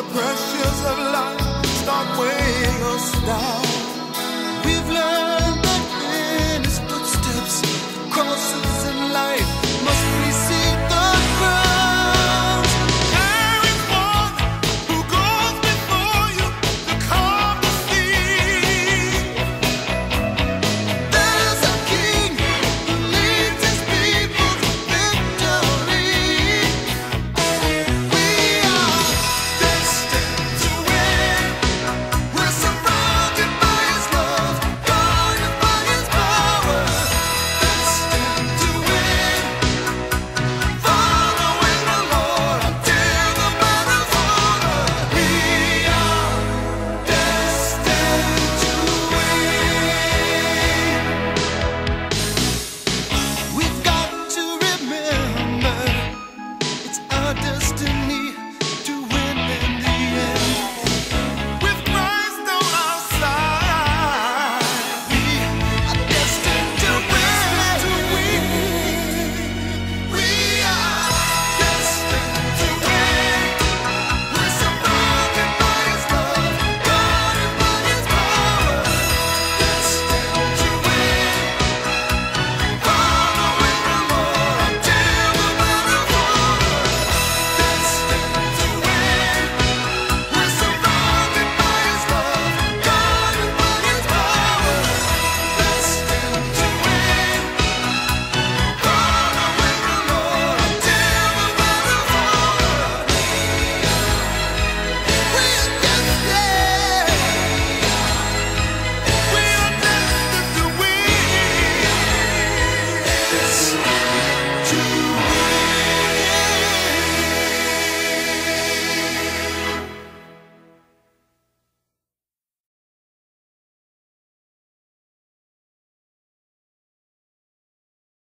the pressures of life start weighing us down.